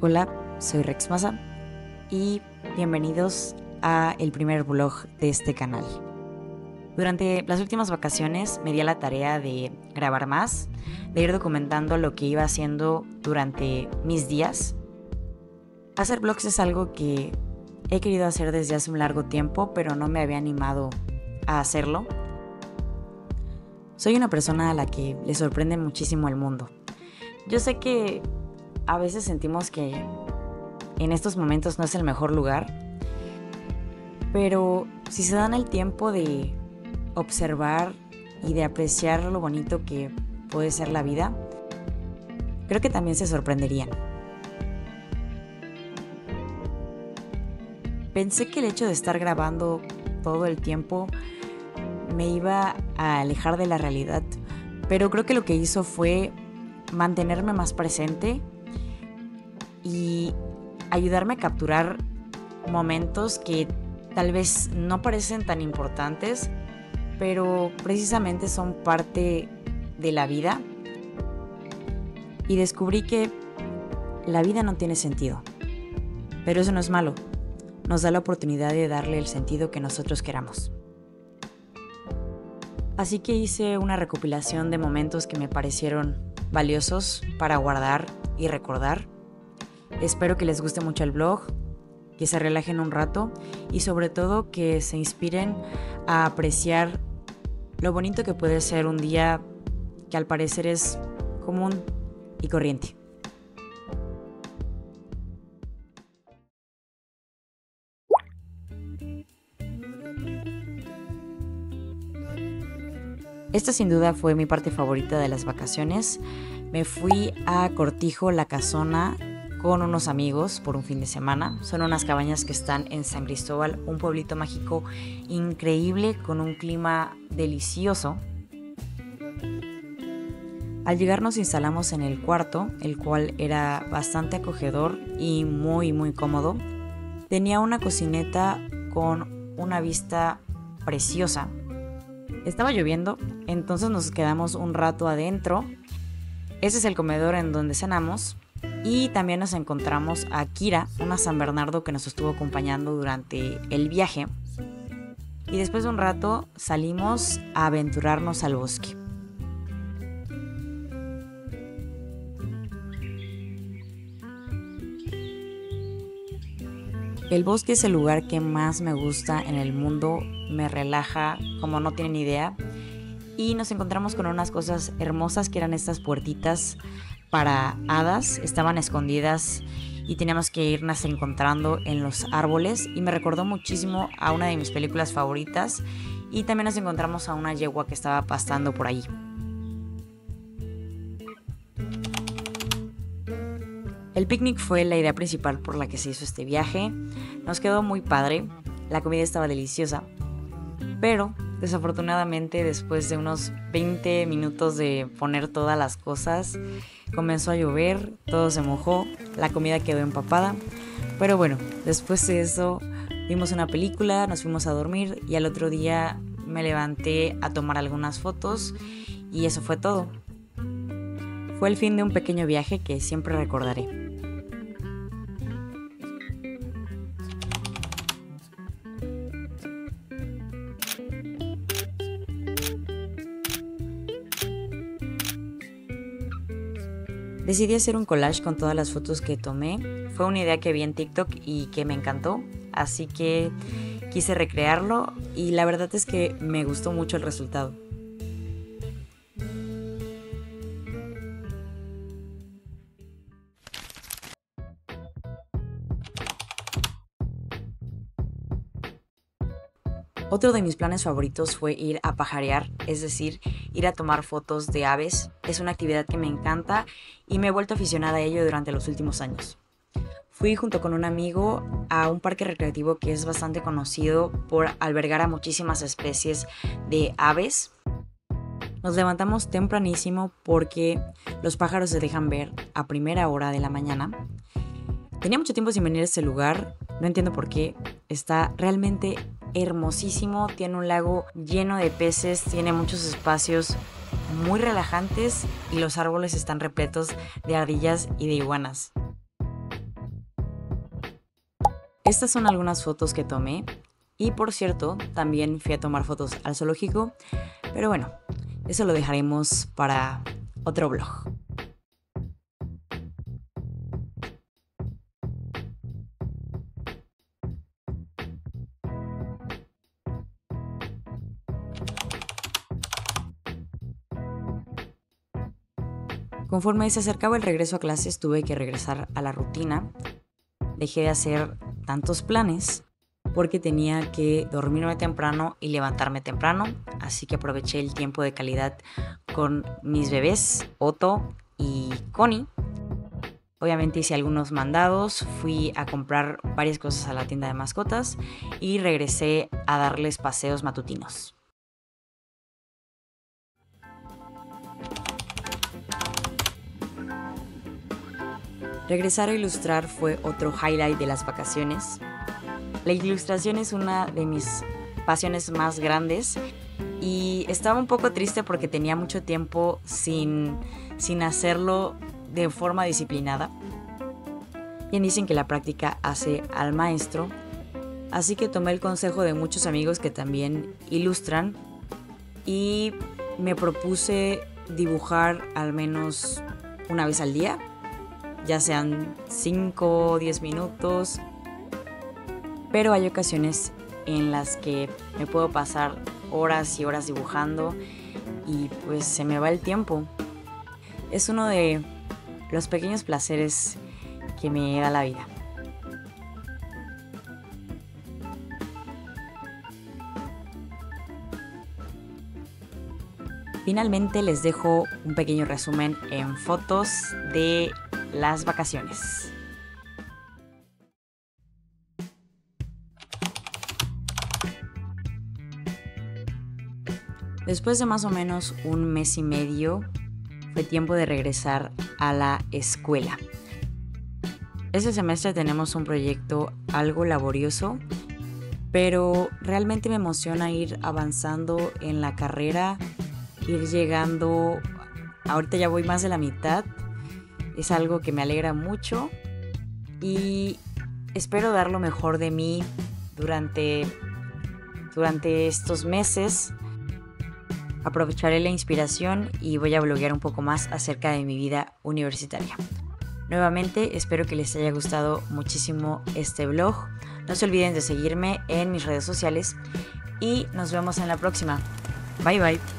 Hola, soy Rex Massa y bienvenidos a el primer vlog de este canal. Durante las últimas vacaciones me di a la tarea de grabar más, de ir documentando lo que iba haciendo durante mis días. Hacer vlogs es algo que he querido hacer desde hace un largo tiempo, pero no me había animado a hacerlo. Soy una persona a la que le sorprende muchísimo el mundo. Yo sé que a veces sentimos que en estos momentos no es el mejor lugar, pero si se dan el tiempo de observar y de apreciar lo bonito que puede ser la vida, creo que también se sorprenderían. Pensé que el hecho de estar grabando todo el tiempo me iba a alejar de la realidad, pero creo que lo que hizo fue mantenerme más presente y ayudarme a capturar momentos que tal vez no parecen tan importantes, pero precisamente son parte de la vida. Y descubrí que la vida no tiene sentido. Pero eso no es malo. Nos da la oportunidad de darle el sentido que nosotros queramos. Así que hice una recopilación de momentos que me parecieron valiosos para guardar y recordar Espero que les guste mucho el blog, que se relajen un rato y sobre todo que se inspiren a apreciar lo bonito que puede ser un día que al parecer es común y corriente. Esta sin duda fue mi parte favorita de las vacaciones. Me fui a Cortijo, la casona, con unos amigos por un fin de semana. Son unas cabañas que están en San Cristóbal, un pueblito mágico increíble con un clima delicioso. Al llegar nos instalamos en el cuarto, el cual era bastante acogedor y muy muy cómodo. Tenía una cocineta con una vista preciosa. Estaba lloviendo, entonces nos quedamos un rato adentro. Ese es el comedor en donde cenamos y también nos encontramos a Kira, una San Bernardo que nos estuvo acompañando durante el viaje. Y después de un rato salimos a aventurarnos al bosque. El bosque es el lugar que más me gusta en el mundo, me relaja como no tienen idea. Y nos encontramos con unas cosas hermosas que eran estas puertitas para hadas, estaban escondidas y teníamos que irnos encontrando en los árboles y me recordó muchísimo a una de mis películas favoritas y también nos encontramos a una yegua que estaba pastando por ahí. El picnic fue la idea principal por la que se hizo este viaje. Nos quedó muy padre, la comida estaba deliciosa, pero desafortunadamente después de unos 20 minutos de poner todas las cosas, Comenzó a llover, todo se mojó, la comida quedó empapada. Pero bueno, después de eso vimos una película, nos fuimos a dormir y al otro día me levanté a tomar algunas fotos y eso fue todo. Fue el fin de un pequeño viaje que siempre recordaré. Decidí hacer un collage con todas las fotos que tomé. Fue una idea que vi en TikTok y que me encantó, así que quise recrearlo y la verdad es que me gustó mucho el resultado. Otro de mis planes favoritos fue ir a pajarear, es decir, ir a tomar fotos de aves. Es una actividad que me encanta y me he vuelto aficionada a ello durante los últimos años. Fui junto con un amigo a un parque recreativo que es bastante conocido por albergar a muchísimas especies de aves. Nos levantamos tempranísimo porque los pájaros se dejan ver a primera hora de la mañana. Tenía mucho tiempo sin venir a este lugar, no entiendo por qué. Está realmente hermosísimo, tiene un lago lleno de peces, tiene muchos espacios muy relajantes y los árboles están repletos de ardillas y de iguanas. Estas son algunas fotos que tomé y por cierto, también fui a tomar fotos al zoológico, pero bueno, eso lo dejaremos para otro blog. Conforme se acercaba el regreso a clases tuve que regresar a la rutina. Dejé de hacer tantos planes porque tenía que dormirme temprano y levantarme temprano, así que aproveché el tiempo de calidad con mis bebés, Otto y Connie. Obviamente hice algunos mandados, fui a comprar varias cosas a la tienda de mascotas y regresé a darles paseos matutinos. Regresar a ilustrar fue otro highlight de las vacaciones. La ilustración es una de mis pasiones más grandes y estaba un poco triste porque tenía mucho tiempo sin, sin hacerlo de forma disciplinada. Bien dicen que la práctica hace al maestro, así que tomé el consejo de muchos amigos que también ilustran y me propuse dibujar al menos una vez al día ya sean 5 o 10 minutos, pero hay ocasiones en las que me puedo pasar horas y horas dibujando y pues se me va el tiempo. Es uno de los pequeños placeres que me da la vida. Finalmente les dejo un pequeño resumen en fotos de las vacaciones. Después de más o menos un mes y medio, fue tiempo de regresar a la escuela. Este semestre tenemos un proyecto algo laborioso, pero realmente me emociona ir avanzando en la carrera, ir llegando, ahorita ya voy más de la mitad es algo que me alegra mucho y espero dar lo mejor de mí durante, durante estos meses. Aprovecharé la inspiración y voy a bloguear un poco más acerca de mi vida universitaria. Nuevamente espero que les haya gustado muchísimo este blog. No se olviden de seguirme en mis redes sociales y nos vemos en la próxima. Bye bye.